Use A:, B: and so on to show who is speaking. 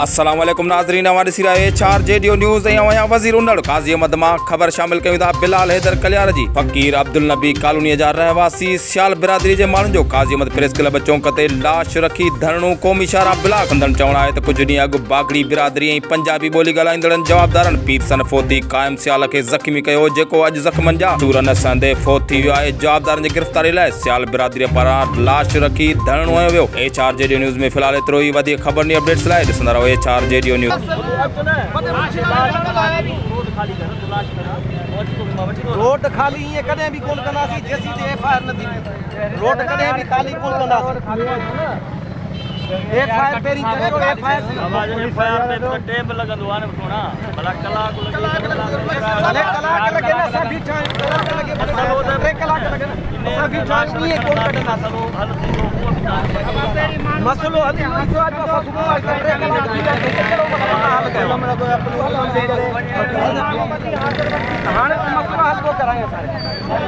A: السلام علیکم ناظرین، ہمارے سیرا اے چار جے ڈیو نیوز ایا ویا وزیر انڑ قاضی احمد ما خبر شامل کیندا بلال حیدر کلیار جی فقیر عبد النبی کالونی جا رہواسی سیال برادری دے مانن جو قاضی احمد پریس کلب چونک تے لاش رکھی دھرنو قومی شارا بلاک اندن چون ائے تے کچھ نہیں اگ باگڑی برادری پنجابی بولی گلائندڑن جواب دارن پیر سن فوتی قائم سیال کے زخمی کیو جکو اج زخمن جا۔ سورن سندے فوتی ویو ائے جواب دارن دی گرفتاری لے سیال برادری پر لاش رکھی دھرنو ایو اے چار جے ڈیو نیوز میں فی الحال اترو ہی ودی خبر نی اپڈیٹس لائے۔ دسندا رہو ہوئے چار جے ڈیو نیوز
B: روڈ خالی ہے کدے بھی کول کنا سی جیسی تے ایف آئی آر نہ دی روڈ کدے بھی خالی کول کنا سی ایف آئی آر پیری کرے تو ایف آئی آر سی
C: ایف آئی آر تے ٹیم لگندو ہے نا سونا بلا کلاک لگے
B: کلاک لگے نا سر ہاں مسئلہ حل کو کرائیں سارے